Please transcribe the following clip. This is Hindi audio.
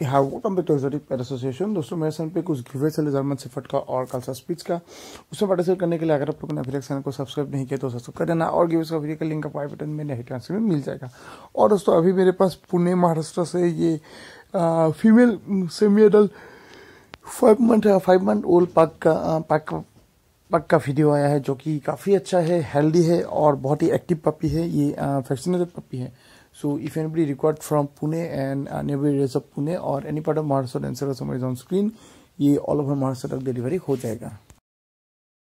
हाँ welcome back to pet association दोस्तों, मेरे चैनल पे कुछ गिवे चले जर्मन सिफट का और कल स्पीच का। उसमें पार्टिसिपेट करने के लिए अगर आप लोगों ने अभी तक चैनल को सब्सक्राइब नहीं किया तो सब्सक्राइब कर देना और गिवेस का वीडियो का लिंक आपको बटन में नहीं आंसर में मिल जाएगा। और दोस्तों, अभी मेरे पास पुणे, महाराष्ट्र से ये female semi adult five month five month old pug का पग पग का वीडियो आया है जो कि काफ़ी अच्छा है हेल्दी है और बहुत ही एक्टिव पपी है। ये फैक्सीनेटेड पपी है। So if anybody record from Pune and nearby range of Pune और any part of marshal answer on screen ये ऑल ओवर महाराष्ट्र तक डिलीवरी हो जाएगा।